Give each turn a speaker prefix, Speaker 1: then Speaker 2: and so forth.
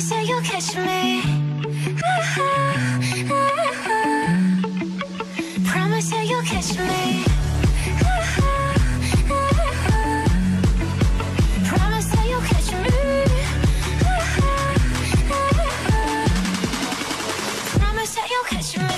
Speaker 1: say you catch me Promise you you'll catch me. Promise you you'll catch me. Promise you'll catch me.